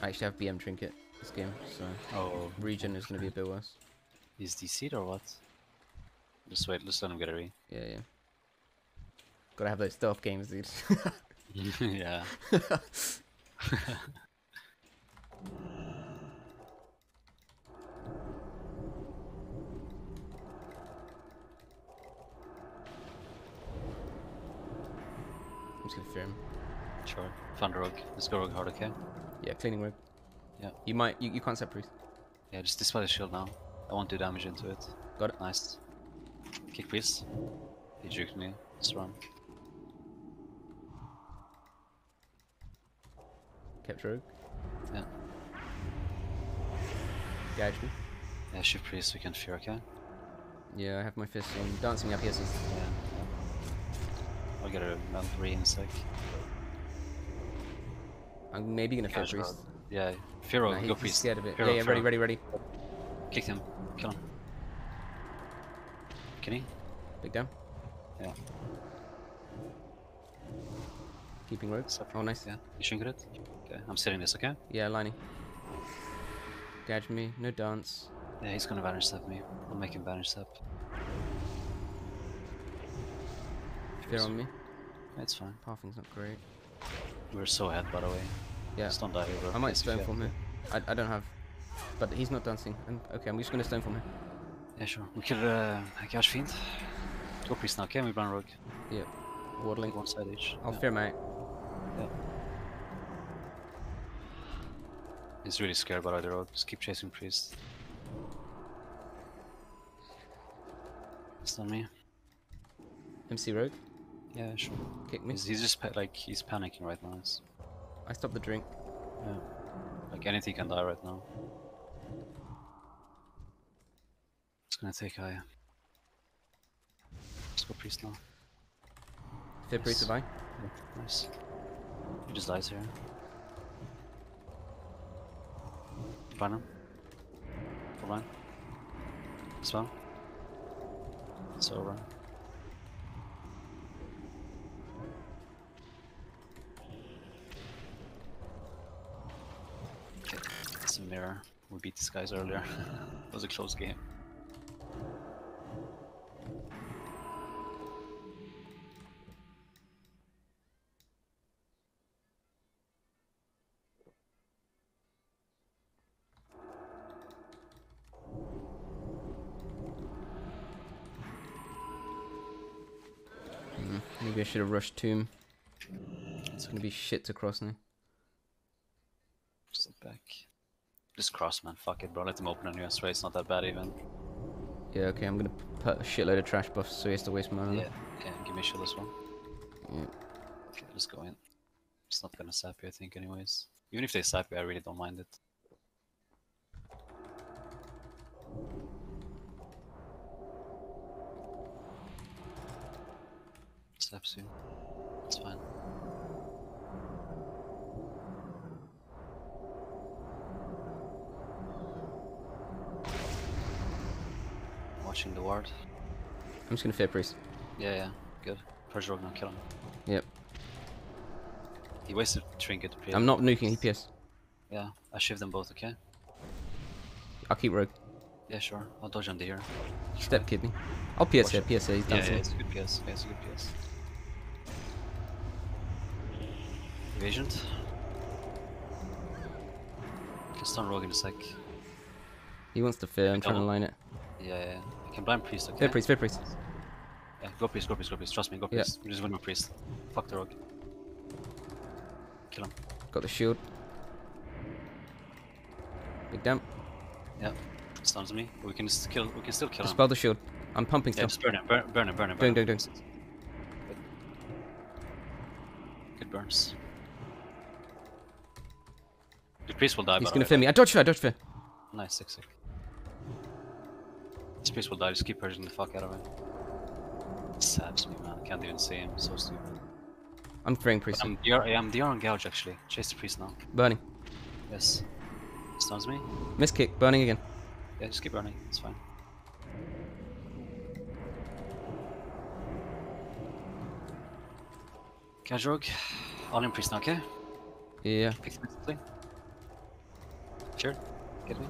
I actually have BM trinket this game, so Oh, region is gonna be a bit worse. Is DC'd or what? Just wait, let's let him get a re. Yeah, yeah. Gotta have those stealth games, dude. yeah. I'm just gonna fear him. Sure. A rogue. Let's go rogue hard, okay? Yeah, cleaning rogue. Yeah. You might. You, you can't set priest. Yeah, just dispel his shield now. I won't do damage into it. Got it. Nice. Kick priest. He juked me. Just run. Kept rogue. Yeah. Gouge me. Yeah, shift priest, we can fear, okay? Yeah, I have my fist on. Dancing up PSs. Yeah. I'll get a re in a sec. I'm maybe gonna fear priest. Yeah, fear Nah, go he's priest. scared of it. Yeah, yeah, ready, ready, ready. Kick him. Kill him. Can he? Big down. Yeah. Keeping rogue. Sup. Oh, nice. Yeah. You shrink it? Okay, I'm setting this, okay? Yeah, lining. Gouge me. No dance. Yeah, he's gonna vanish step me. I'll make him vanish step. Fear on me. It's fine. Pathing's not great. We're so ahead, by the way. Yeah. Just don't die here. I might Please, if you stone have form here. I, I don't have. But he's not dancing. And, okay, I'm just gonna stone form here. Yeah, sure. We kill uh, Gouge Fiend. Go priest now, okay? We run rogue. Yeah. Wardling. One side each. I'll yeah. fear him out. Yeah. He's really scared about either rogue. Just keep chasing priest. Stun me. MC rogue. Yeah, sure. Kick me. He's, he's just like he's panicking right now. It's, I stopped the drink. yeah. Like anything can die right now. It's gonna take Aya. Let's go priest now. Priest Nice. of I. Yeah, nice. He just dies here. Burn him. Full line. Spell. It's over. Okay, mirror. We beat these guys earlier. it was a close game. Mm, maybe I should have rushed Tomb. It's gonna be shit to cross now. Step back. Just cross, man. Fuck it, bro. Let them open a new S It's not that bad, even. Yeah, okay, I'm gonna put a shitload of trash buffs so he has to waste mana. Yeah, yeah. Give me a as well. Yeah. Okay, let's go in. It's not gonna sap you, I think, anyways. Even if they sap you, I really don't mind it. Sap soon. It's fine. Watching the ward. I'm just gonna fear priest. Yeah, yeah, good. Rogue now, kill him. Yep. He wasted trinket. to I'm not nuking EPS. Yeah, I shift them both, okay? I'll keep rogue. Yeah, sure. I'll dodge the here. Step kidney. I'll PS here. PS here, he's Yeah, dancing. yeah, it's a good PS. Yeah, it's a good PS. Evasion. Can stun rogue in a sec. He wants to fear, I'm trying to line it. Yeah, yeah. Yeah. I can blind priest, okay? Fear priest, fear priest. Yeah, go priest, go priest, go priest. Trust me, go priest. We just win with priest. Fuck the rogue. Kill him. Got the shield. Big damp. Yeah. Stuns me. We can just kill. We can still kill him. Dispel the shield. I'm pumping Yeah, stuff. just burn him, burn, burn him, burn him. Doing, burn doing, him. doing. Good burns. The priest will die. He's gonna fear me. I dodge fear, I dodge fear. Nice, sick, sick. This priest will die. Just keep purging the fuck out of him. Saps me, man. I Can't even see him. So stupid. I'm fearing priest. I'm DR, I'm DR on gouge actually. Chase the priest now. Burning. Yes. Stuns me. Miss kick, burning again. Yeah, just keep burning. It's fine. Gouge rogue. All in priest now, okay? Yeah. Pick instantly. Fear? Get me?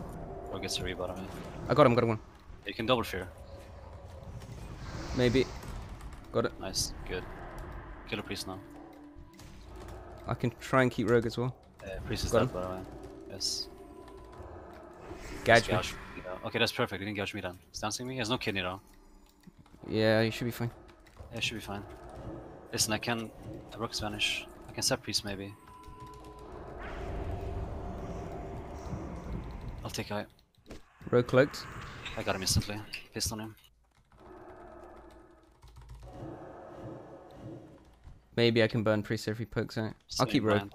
Or gets a rebot on me. I got him, got him one. You can double fear. Maybe. Got it. Nice, good. Kill a priest now. I can try and keep rogue as well. Uh, priest is Got dead, him. by the way. Yes. Gouge me. gouge. Okay, that's perfect. You didn't gouge me then. He's dancing me. He has no kidney though. Yeah, you should be fine. Yeah, should be fine. Listen, I can. The rooks vanish. I can set priest maybe. I'll take out. Rogue cloaked. I got him instantly. Pissed on him. Maybe I can burn priest if he pokes out. I'll keep rogue.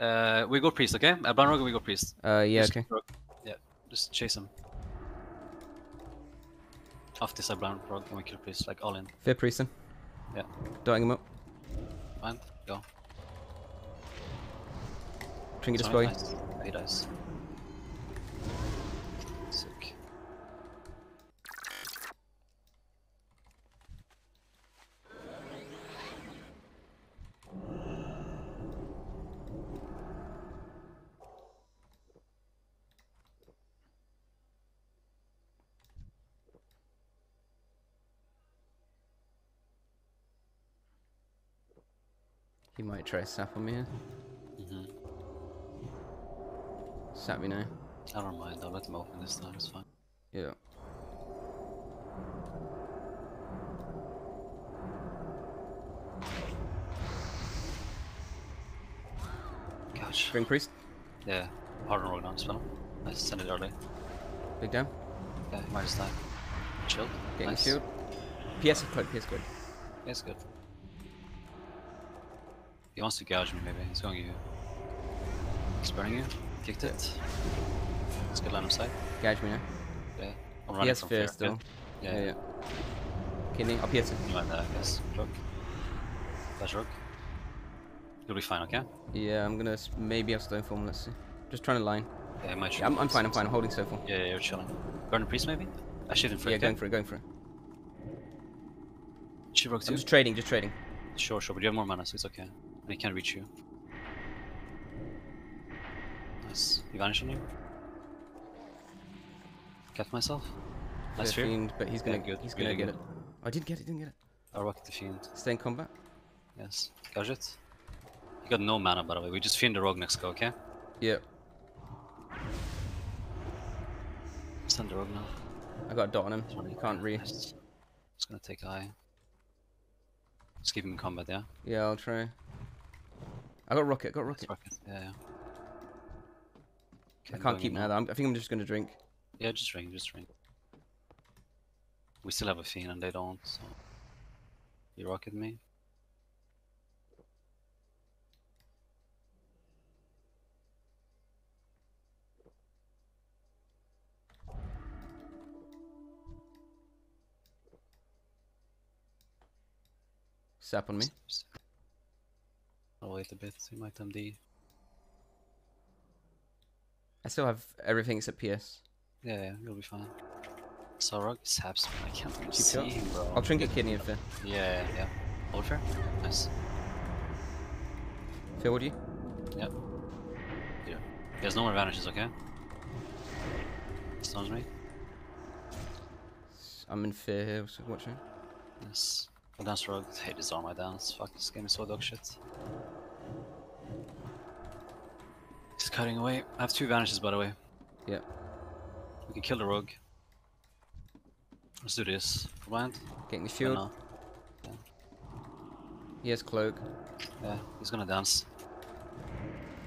Uh, we go priest, okay? Uh, Blind rogue, we go priest. Uh, yeah, Just okay. Yeah, just chase him. After this side, blind rogue, and we kill priest, like all in. Fear priest then. Yeah. Dotting him up. Fine, go. Trinket display. nice. He dies. Sick. Might try sap on me here. hmm Sap me now. I don't mind, I'll let him open this time, it's fine. Yeah. Gosh. Spring priest. Yeah, hard on rogue now, spell him. Nice, send it early. Big down. Yeah, he might just die. Chill. Getting nice. shield. PS is cloak, PS cloak. Yeah, it's good. He wants to gouge me, maybe. He's going you. He's burning you. Kicked it. Let's get line of sight. Gouge me now. Yeah. I'm running has from fear still. Yeah, Yeah, yeah. I'll PS it. You mind that, I guess. Rook. Flash rook. You'll be fine, okay? Yeah, I'm gonna maybe have stone form. Let's see. Just trying to line. Yeah, I might Yeah, I'm, I'm fine. I'm fine. I'm holding stone form. Yeah, yeah, you're chilling. Garden priest, maybe? I shoot him for Yeah, it, going for it. Going for it. She broke I'm just trading. Just trading. Sure, sure, but you have more mana, so it's okay. He can't reach you. Nice. You vanish on you? Kept myself? Nice Fear fiend, but he's gonna. good, He's gonna really get good. it. I oh, didn't get it. Didn't get it. I'll rock the fiend. Stay in combat. Yes. Gouge it. You got no mana, by the way. We just fiend the rogue next go, okay? Yep. Send the rogue now. I got a dot on him. He can't re. Just gonna take eye. Just keep him in combat, yeah? Yeah, I'll try. I got rocket. I Got rocket. Rocket. Yeah. Okay, I can't keep now. though. I'm, I think I'm just gonna drink. Yeah, just drink. just drink. We still have a fiend and they don't, so. You rocket me? Sap on me. I'll wait a bit, he might MD. I still have everything except PS. Yeah, yeah, you'll be fine. Sorog saps me, I can't even Keep see him, bro. I'll trinket kidney and fear. Yeah, yeah, yeah. Hold fair? Nice. Fear, would you? Yep. Yeah. He has no more advantages, okay? Stuns me. I'm in fear here. So watch out. Yes. Go dance rogue. I hate this all my dance. Fuck, this game is so dog shit. Cutting away. I have two vanishes, by the way. Yeah. We can kill the rogue. Let's do this. Blind? Getting the shield. no? He has cloak. Yeah, he's gonna dance.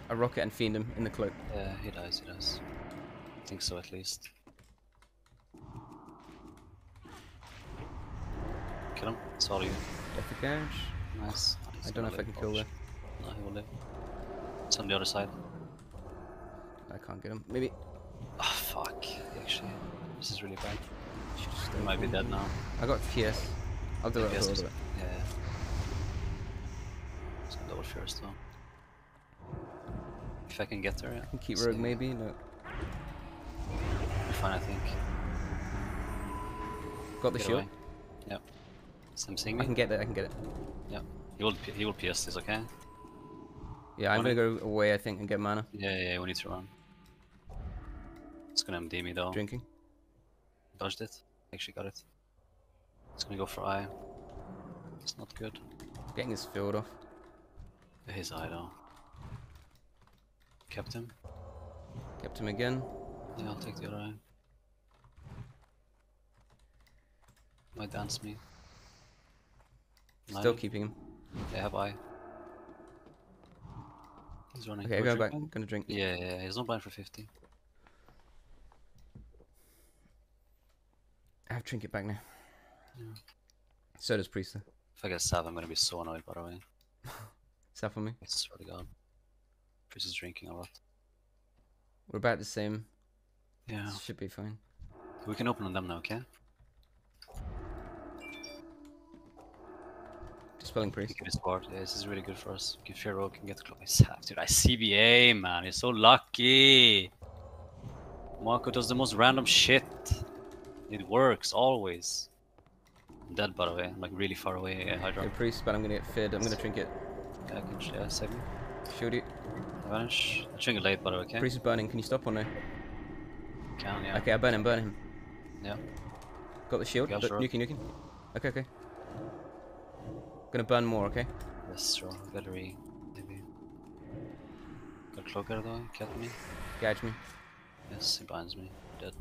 A rocket and fiend him in the cloak. Yeah, he dies, he does. I think so, at least. Kill him. It's all you. Death of gouge. Nice. I don't know if I can kill that. No, he will live. It's on the other side. I can't get him. Maybe. Oh, fuck. Actually, this is really bad. He might be dead now. I got PS. I'll do it. Yes, I'll it's- Yeah. It's gonna double first though. If I can get there, yeah. I can keep rogue maybe. No. You're fine, I think. Got the Get shield. away. Yep. Him seeing I can get it. I can get it. Yep. He will. He will PS this, okay? Yeah, I'm gonna go away. I think and get mana. Yeah, yeah, yeah, we need to run. It's gonna MD me though. Drinking. Dodged it. Actually got it. It's gonna go for eye. It's not good. Getting his field off. His eye though. Kept him. Kept him again. Yeah, I'll take the other eye. Might dance me. Still keeping him. They have eye. He's running. Okay, go back. Gonna drink. Yeah, yeah, yeah, he's not blind for 50. Have trinket back now. Yeah. So does Priester. If I get stabbed, I'm gonna be so annoyed, by the way. Sap for me. I swear to god. Chris is drinking a lot. We're about the same. Yeah. Should be fine. We can open on them now, okay? Dispelling priest. Give his board. Yeah, this is really good for us. Give Fear Rogue and get close. Dude, I CBA, man. You're so lucky. Marco does the most random shit. It works, always. I'm dead, by the way. I'm like really far away, uh, yeah, Hydra. Okay, priest, but I'm gonna get fed. I'm gonna trinket. Yeah, I can, yeah, save me. Shield you. Advantage. I'll drink it late, by the way, okay? Priest is burning. Can you stop or no? Can, yeah. Okay, I burn him. Burn him. Yeah. Got the shield. Yeah, sure. Nuking, nuking. Okay, okay. Gonna burn more. Okay. Yes, sure. Battery, maybe. Got Cloaker though, kept me. Gouge me. Yes, he binds me. Dead.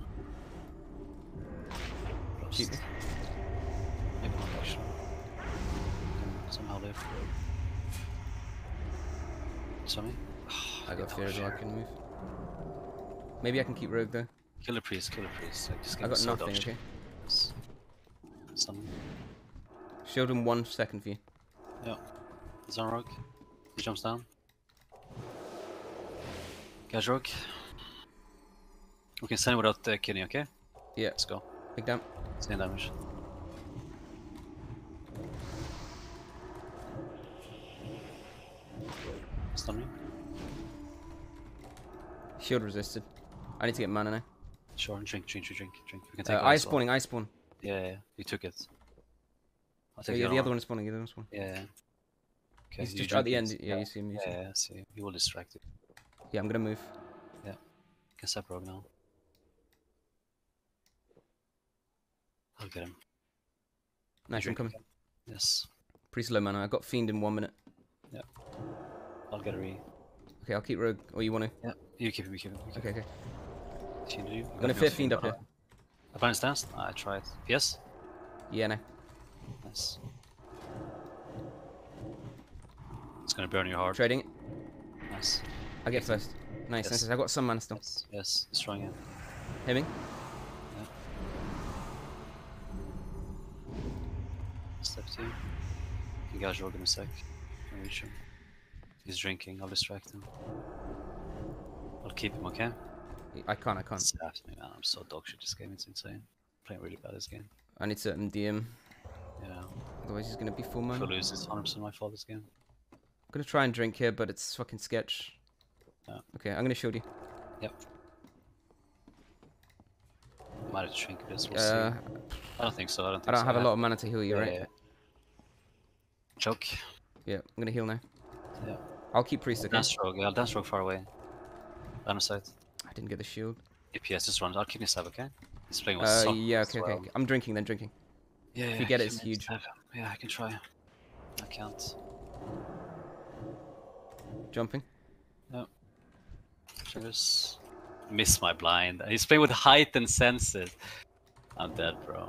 Shoot Lost. me. Maybe not actually. Can somehow live. Saw me? I got fear as well. I fear. can move. Maybe I can keep rogue though. Kill the priest, kill the priest. Like, this I game got nothing. dodgy. Okay. Yes. Some. Shield him one second for you. Yeah. He's on rogue. He jumps down. Catch rogue. We can send him without uh, killing, okay? Yeah. Let's go. Big damn. Same damage. Stun me. Shield resisted. I need to get mana now. Sure, drink, drink, drink, drink, drink. We can take Uh, that eye as well. spawning. Eye spawn. Yeah, yeah, yeah, you took it. I'll take yeah, the, the other one is spawning. The other one is spawning. Yeah, yeah. Okay, He's just at the end. it. Yeah, you see him. You see Yeah, him. yeah, see. He will distract you. Yeah, I'm gonna move. Yeah. Can step rogue now. I'll get him. Nice, I'm coming. Yes. Pretty slow man. I got fiend in one minute. Yep. I'll get a re. Okay, I'll keep rogue. Or you want to? Yeah, you keep him, you keep him. You keep Okay, okay. Fiend, you? I'm gonna fit fiend up here. Uh-huh. Advanced dance? I tried. Yes? Yeah, no. Nice. It's gonna burn your heart. Trading it. Nice. I get first. Nice, Yes. nice. I got some mana still. Yes, yes, destroying it. You guys rogue in a sec. Can reach him. He's drinking, I'll distract him. I'll keep him, okay? I can't. I can't. Staffs me, man. I'm so dog shit this game, it's insane. Playing really bad this game. I need certain DM. Yeah. Otherwise, he's gonna be full If I lose, it's 100% my fault this game. I'm gonna try and drink here, but it's fucking sketch. Yeah. Okay, I'm gonna shield you. Yep. Might have to shrink this, we'll Uh, see. I don't think so, I don't think I don't so. have a lot of mana to heal you, yeah, right? yeah. Choke. Yeah, I'm gonna heal now. Yeah. I'll keep priest. Okay. Dance rogue, yeah, I'll dance rogue far away. Line of sight. I didn't get the shield. DPS just runs. I'll keep his stab, okay? He's playing with Uh, yeah. Okay, okay, well. okay. I'm drinking then. Drinking. Yeah, If you get it, it's huge. stab. Yeah, I can try. I can't. Jumping. No. Just miss my blind. He's playing with height and senses. I'm dead, bro.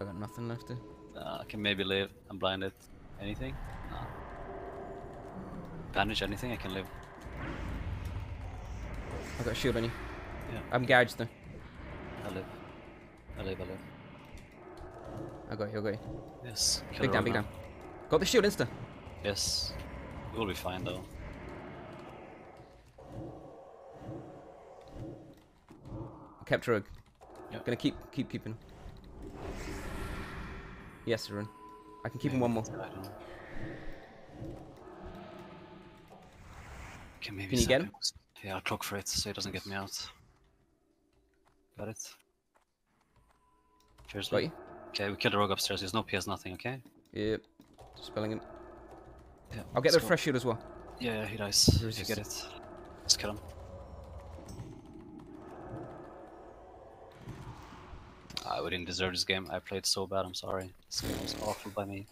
I got nothing left. To... Uh, I can maybe live. I'm blinded. Anything? No. Bandage anything? I can live. I got a shield on you. Yeah. I'm gouged though. I live. I live. I live. I got you. I got you. Yes. Big down. Big down. Got the shield insta. Yes. Will be fine though. Kept. Yeah. Gonna keep keep keeping. Him. Yes, run. I can keep him one more. Okay, maybe Can you get him? Yeah, I'll cloak for it so he doesn't get me out. Got it. Cheers. Got you. Okay, we killed the rogue upstairs. There's no PS, nothing. Okay. Yep. Spelling it. Yeah. I'll get the go. fresh shield as well. Yeah, yeah, he dies. Is You get it. Let's kill him. I didn't deserve this game. I played so bad. I'm sorry. This game was awful by me.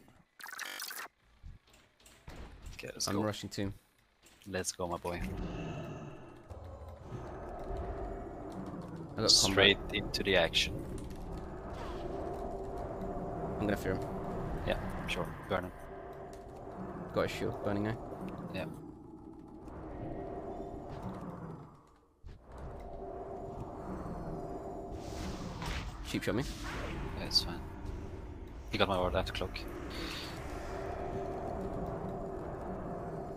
Okay, let's I'm go. rushing tomb. Let's go, my boy. I got combat. Straight into the action. I'm gonna fear him. Yeah, sure. Burn him. Got a shield burning now. Yeah. Cheap shot me. Yeah, it's fine. He got my word after cloak.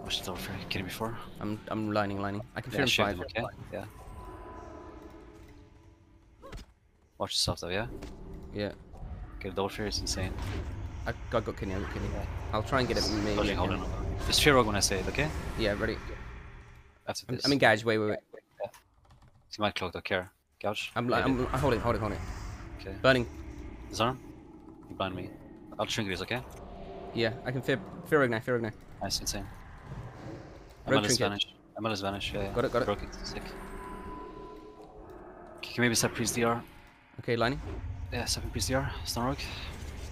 Watch the over. Get him before. I'm I'm lining, lining. I can Yeah, him shoot him, okay? Yeah. Watch yourself though, yeah? Yeah. Get a double fear, it's insane. I got, got kidney, I got. Yeah. I'll try and get it me. Holding, holding on. Just fear rogue when I say it, okay? Yeah, ready. After I'm, this. I'm engaged. Wait, wait, wait. See my cloak, don't care. Gouge. I'm, I'm, I'm holding, holding, holding. Okay. Burning. His arm? You bind me. I'll shrink this, okay? Yeah, I can fear fear ignite, fear ignite. Nice, insane. Rogue MLS trinket. vanish. MLS vanish, yeah, yeah. Got it, got it. Broken, sick. Okay, can maybe set priest DR? Okay, lining. Yeah, second priest DR. Stun rogue.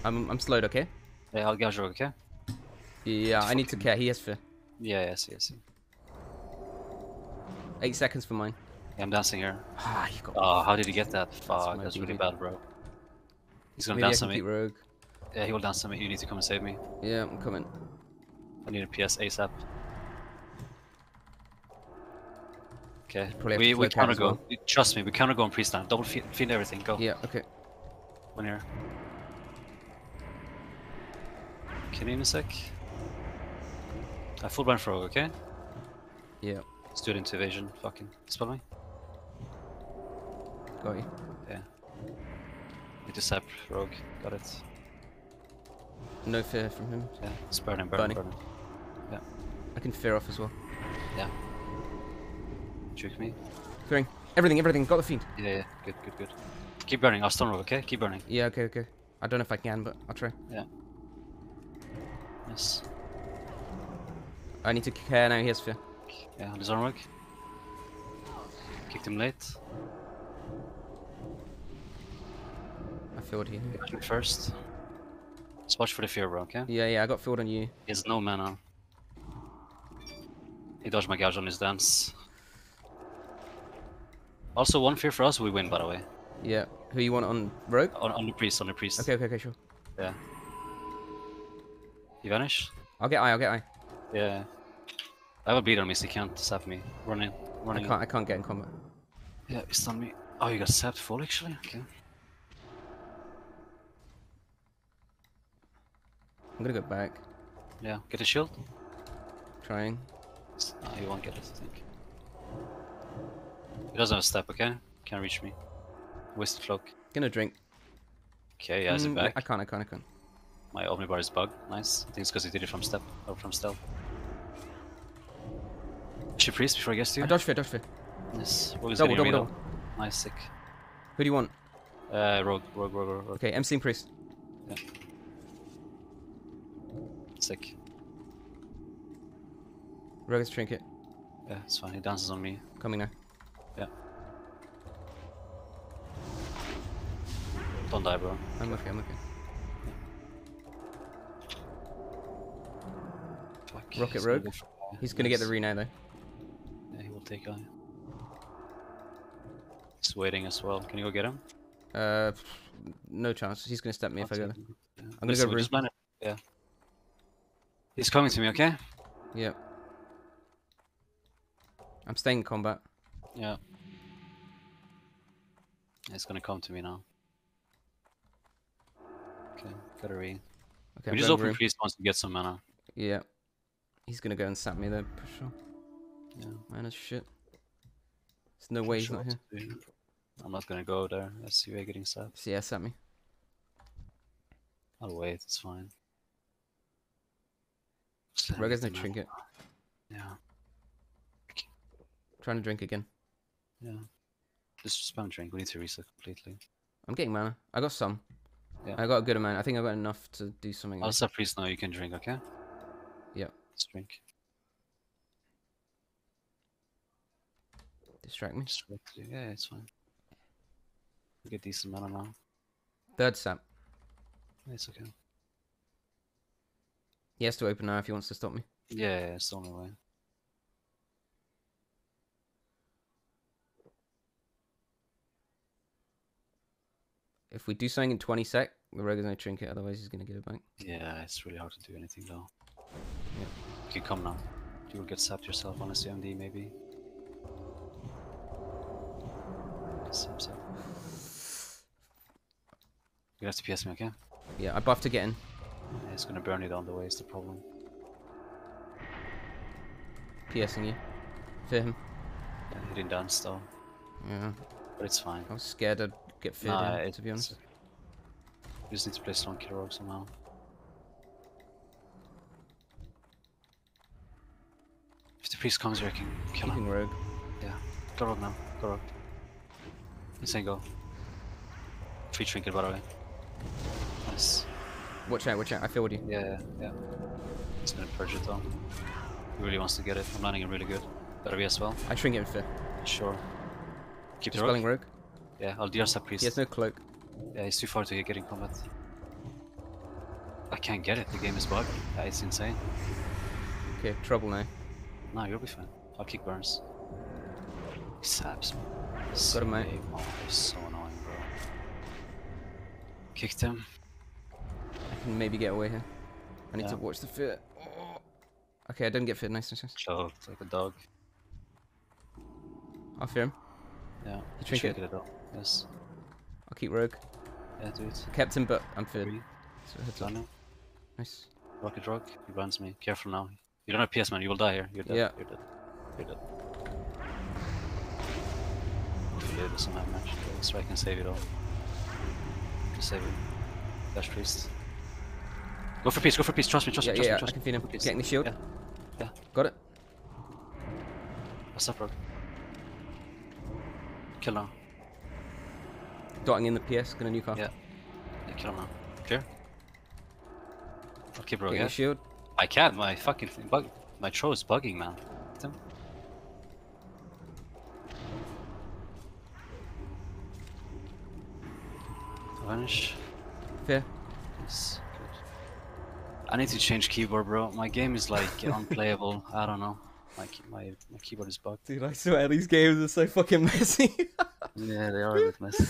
I'm I'm slowed. Okay. Yeah, I'll gouge rogue, okay? Yeah, I need to care. He has fear. Yeah, yeah, I see, I see. Eight seconds for mine. Yeah, I'm dancing here. Ah, you got. Oh, how did he get that? Fuck, that's really bad, bro. He's gonna Maybe dance on me. rogue. Yeah, he will dance on me. You need to come and save me. Yeah, I'm coming. I need a PS ASAP. Okay, we, to we counter go. well. Trust me, we counter go on priest now. Double feed, feed everything. Go. Yeah. Okay. One here. Can you in a sec? I full blind frog, okay? Yeah. Let's do it into evasion. Fucking spell me. Got you. Yeah. Need to sap rogue. Got it. No fear from him. Yeah. Just burn him, burn him, Burning. burn him. I can fear off as well. Yeah. Juke me. Fearing. Everything, everything. Got the fiend. Yeah, yeah. Good, good, good. Keep burning. I'll stun rogue, okay? Keep burning. Yeah. Okay. Okay. I don't know if I can, but I'll try. Yeah. Yes. I need to care now. He has fear. Yeah, on his arm rogue. Kicked him late. I feared he. Got him first. Just watch for the fear, bro, okay? Yeah. Yeah. I got feared on you. He has no mana. He dodged my gouge on his dance. Also, one fear for us, we win, by the way. Yeah. Who you want on rogue? On, on the priest, on the priest. Okay. Okay. Okay. Sure. Yeah. He vanish? I'll get eye. I'll get eye. Yeah. I have a bleed on me, so he can't sap me. Run in. I Running. can't. I can't get in combat. Yeah, he stunned me. Oh, you got sapped full, actually? Okay. I'm gonna go back. Yeah, get a shield? Trying. No, he won't get it, I think. He doesn't have a step, okay? Can't reach me. Waste cloak. Gonna drink. Okay, yeah, is it Mm, back? I can't. I can't. I can't. My Omnibar is bugged. Nice. I think it's because he did it from step or from stealth. Should priest before he gets to I you? dodge fear. Dodge fear. Yes. Rogue is Double. Double. Double. Nice, sick. Who do you want? Uh, rogue, rogue, rogue, rogue, rogue. Okay. MC priest. Sick. Rogue trinket. Yeah, it's fine. He dances on me. Coming now. Yeah. Don't die, bro. I'm okay. I'm okay. Fuck. Rocket he's gonna Rogue? go He's gonna get the nice. re now though. Yeah, he will take eye. He's waiting as well. Can you go get him? Uh, no chance. He's gonna step me if I go there. Yeah. I'm gonna Listen, go we room. just blind it. Yeah. He's coming to me, okay? Yeah. I'm staying in combat. Yeah. It's gonna come to me now. Okay, got a re. Okay. we I'm just open priest once we get some mana. Yeah. He's gonna go and sap me though, for sure. Yeah. Man, it's shit. There's no way he's Sure not here. I'm not gonna go there. Let's see where he's getting sapped. So yeah, sap me. I'll wait, it's fine. Rogue has no it, trinket. Yeah, Trying to drink again. yeah. Just spam drink, we need to reset completely. I'm getting mana. I got some. Yeah. I got a good amount. I think I got enough to do something. I'll else. set priest now, you can drink, okay? Yeah. Let's drink. Distract me. Just wait. Yeah, it's fine. We get decent mana now. Third sap. It's okay. He has to open now if he wants to stop me. Yeah, it's the only way. If we do something in 20 sec, the rogue is going to trinket, otherwise he's going to get it back. Yeah, it's really hard to do anything though. Yeah. Come now. You will get sapped yourself on a CMD maybe. Sap, sap. You have to PS me, okay? Yeah, I buffed to get in. Yeah, it's gonna burn it on the way is the problem. PSing you. Fear him. Yeah, he didn't dance though, Yeah. but it's fine. I was scared I'd get feared Nah, in, it- to be honest. We just need to play strong kill rogue somehow. If the priest comes here, I can kill him. Rogue. Yeah. Go rogue now. Go rogue. Insane go. Free trinket by the way. Nice. Watch out, watch out. I filled you. Yeah, yeah, yeah. He's gonna purge it though. He really wants to get it. I'm landing it really good. Better be as well. I shrink it in fear. Sure. Keep the Dispelling rogue. rogue. Yeah, I'll DRS that priest. He has no cloak. Yeah, he's too far to get in combat. I can't get it. The game is bugged. Yeah, it's insane. Okay, trouble now. No, you'll be fine. I'll kick burns. He saps me. Got him, mate. Oh, he's so annoying, bro. Kicked him. Can maybe get away here. I need Yeah. to watch the fear. Oh. Okay, I didn't get fear. Nice, nice, nice. Choked like a dog. I'll fear him. Yeah. You trinket? it up. Yes. I'll keep rogue. Yeah, do it. Kept him, but I'm feared. So heads up. Nice. Rocket rock. He runs me. Careful now. You don't have PS, man. You will die here. You're dead. Yeah. You're dead. You're dead. Hopefully it doesn't have much. So I can save it all. Just save it. Dash priest. Go for peace. Go for peace. Trust me. Trust Yeah, me. Trust yeah, me. I Trust can me. feed him. Peace. Getting the shield. Yeah. Yeah. Got it. What's up, bro? Kill now. Dotting in the PS. Gonna nuke off. Yeah. Yeah, kill him now. Clear? I'll keep Get yeah? shield. I can't. My fucking thing bug. My throw is bugging, man. Damn. Vanish. Fear. Yes. I need to change keyboard, bro. My game is like unplayable. I don't know. My my my keyboard is bugged. Dude, I swear these games are so fucking messy. Yeah, they are a bit messy.